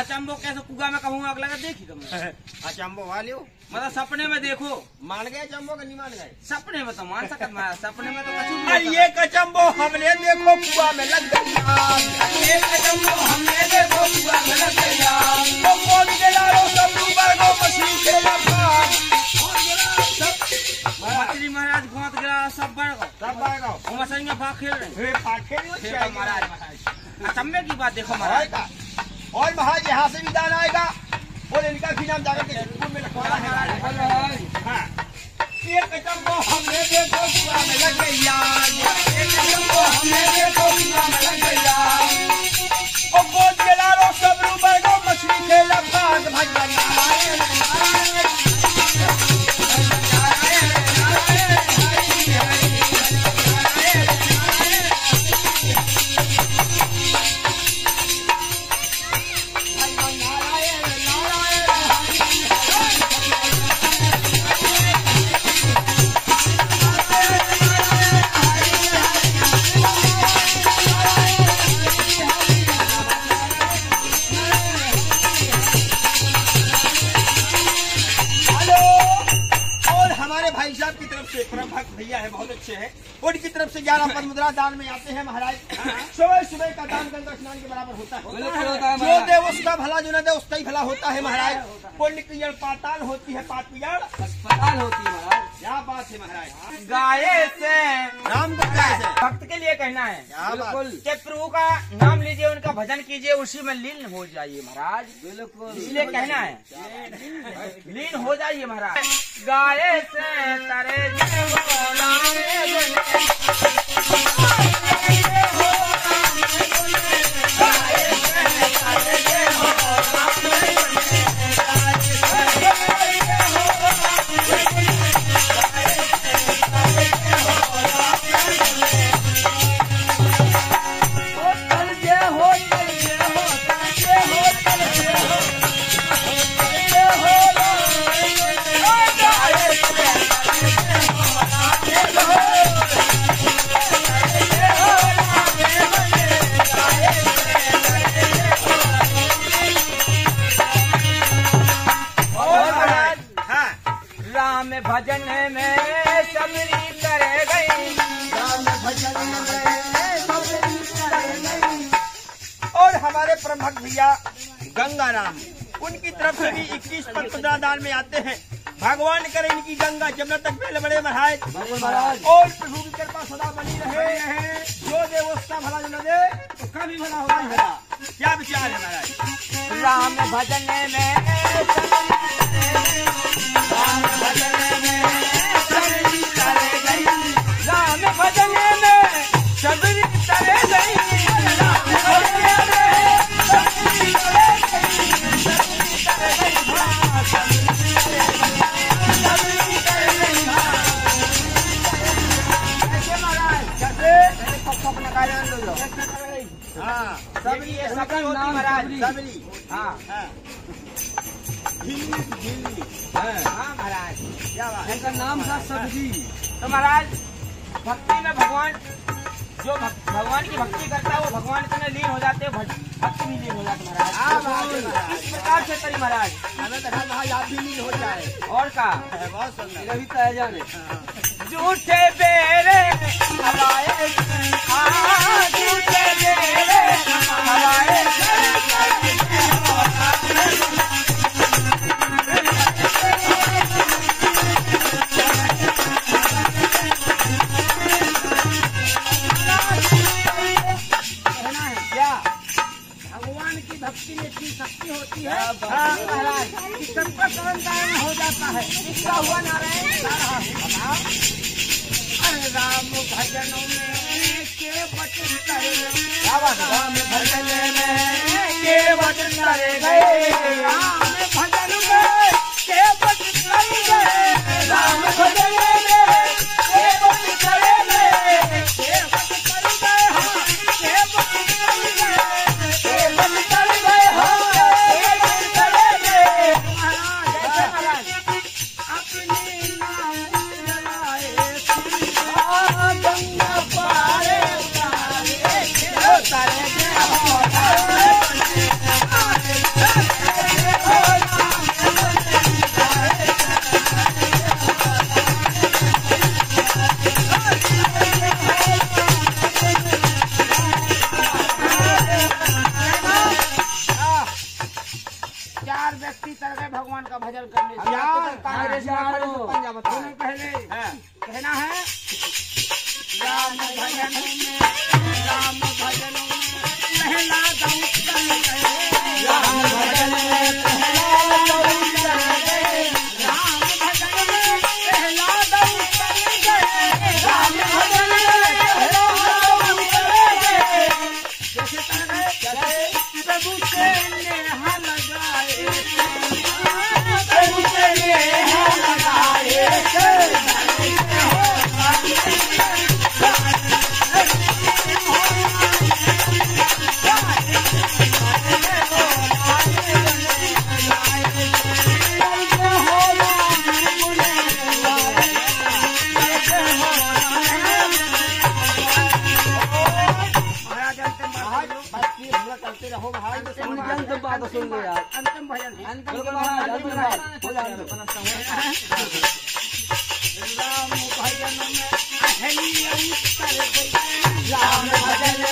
अचंबो कैसे कुआ में कहूँ आग लगा देखी तुमने अचंबो वाले हो मतलब सपने में देखो मान गए अचंबो का नहीं मान गए सपने में तो मान सकत मैं सपने में तो कछु ये कचम्बो हमने देखो कुआ में लग गई आग। ये अचंबो हमने देखो कुआ में लग गई आग। तो कौन जला रो सब डूबर गो मछली के लपाट। मछली महाराज घोंट गिरा सब बढ़ गो सब बढ़ गो। और मछली में भाग खेल रहे हैं। पाखे खेल रहे महाराज अचंबे की बात देखो महाराज। और महाराज यहाँ से भी दान आएगा। और इनका भी नाम जाकर के में रखवाना है। हाँ। ये कचम्बो हमने देखो में लग गई साहब प्रभक्त परम भक्त भैया है बहुत अच्छे हैं। की तरफ़ से ग्यारह पद मुद्रा दान में आते हैं महाराज। सुबह सुबह का दान गंगा स्नान के बराबर होता है। जो दे उसका भला जो न दे उसका ही भला होता है महाराज। पुण्य की जड़ पाताल होती है पाप पाताल अस्पताल होती है महाराज। क्या बात है महाराज? गाये से नाम बताए भक्त के लिए कहना है। बिल्कुल। के प्रभु का नाम लीजिए उनका भजन कीजिए उसी में लीन हो जाइए महाराज। बिल्कुल। इसलिए कहना है। लीन हो जाइए महाराज। गाय से तरे भक्त भैया गंगाराम उनकी तरफ़ से भी इक्कीस पद पंद्रह दान में आते हैं। भगवान करे इनकी गंगा जमुना तक पहले बड़े महाराज। और प्रभु की कृपा सदा बनी रहे। जो दे वो उसका भला जो न दे उसका भी भला होगा। ही क्या विचार है महाराज? राम भजन में हाँ हाँ। हाँ। महाराज क्या बात इनका नाम था सबरी तो महाराज भक्ति में भगवान जो भगवान की भक्ति करता है वो भगवान इतने लीन हो जाते हैं भक्ति में लीन हो जाते महाराज। इस प्रकार से करी महाराज। हमें तो आप भी लीन हो जाए। और का? बहुत सुंदर। अभी तो जाने। झूठे बेरे हवाए झूठे बेरे हवाए की इतनी शक्ति होती है महाराज कि सबका करण हो जाता है इसका हुआ नारायण राम भजन में के वचन करे? राम भजन में के वचन करे गए Yeah. ये हमला करते रहो भाई। अंतिम तो बात सुन लो यार। अंतिम भजन अंतिम। भजन अंतिम बात। हो जाए राम भजन में अहलियत कर राम भजन